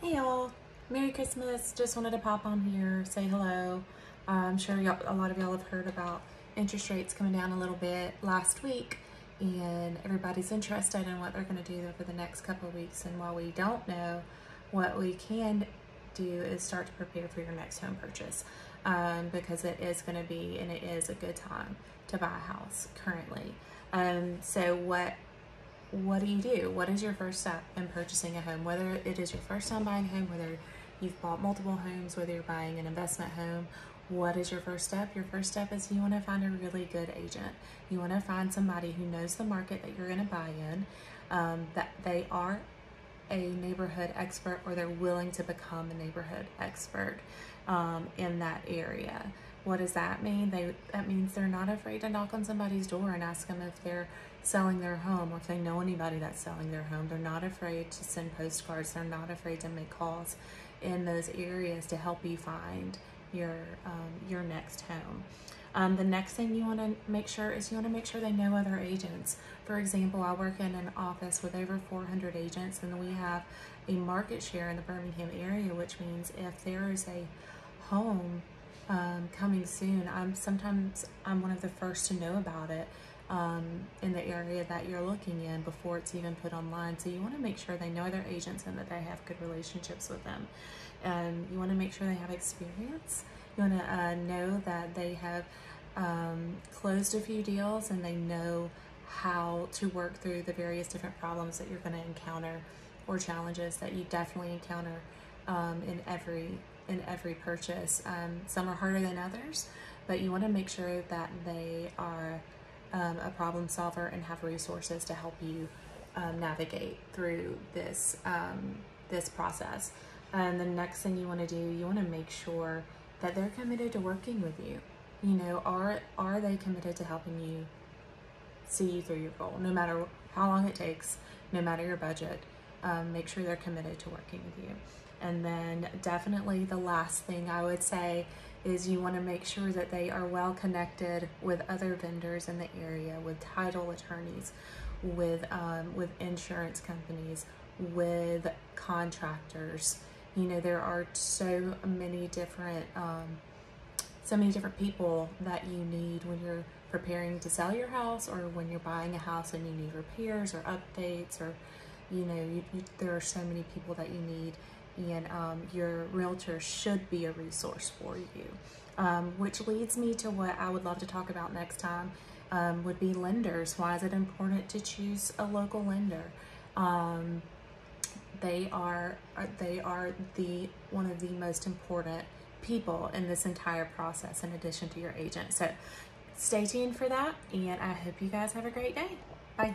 Hey y'all, Merry Christmas. Just wanted to pop on here, say hello. Uh, I'm sure a lot of y'all have heard about interest rates coming down a little bit last week and everybody's interested in what they're going to do over the next couple of weeks. And while we don't know, what we can do is start to prepare for your next home purchase um, because it is going to be and it is a good time to buy a house currently. Um, so what what do you do? What is your first step in purchasing a home? Whether it is your first time buying a home, whether you've bought multiple homes, whether you're buying an investment home, what is your first step? Your first step is you want to find a really good agent. You want to find somebody who knows the market that you're going to buy in, um, that they are a neighborhood expert or they're willing to become a neighborhood expert um, in that area. What does that mean? They that means they're not afraid to knock on somebody's door and ask them if they're selling their home or if they know anybody that's selling their home. They're not afraid to send postcards. They're not afraid to make calls in those areas to help you find your um, your next home. Um, the next thing you want to make sure is you want to make sure they know other agents. For example, I work in an office with over 400 agents, and we have a market share in the Birmingham area, which means if there is a home um, coming soon, I'm sometimes I'm one of the first to know about it um, in the area that you're looking in before it's even put online. So you want to make sure they know their agents and that they have good relationships with them. And you want to make sure they have experience. You want to uh, know that they have um, closed a few deals and they know how to work through the various different problems that you're going to encounter or challenges that you definitely encounter um, in every in every purchase. Um, some are harder than others, but you want to make sure that they are um, a problem solver and have resources to help you um, navigate through this um, this process. And the next thing you want to do, you want to make sure that they're committed to working with you. You know, are are they committed to helping you see you through your goal, no matter how long it takes, no matter your budget. Um, make sure they're committed to working with you. And then definitely the last thing I would say is you want to make sure that they are well connected with other vendors in the area, with title attorneys, with um, with insurance companies, with contractors. You know, there are so many different um, so many different people that you need when you're preparing to sell your house or when you're buying a house and you need repairs or updates or you know you, you, there are so many people that you need and um, your realtor should be a resource for you. Um, which leads me to what I would love to talk about next time um, would be lenders. Why is it important to choose a local lender? Um, they are uh, they are the one of the most important people in this entire process in addition to your agent. So stay tuned for that and I hope you guys have a great day. Bye.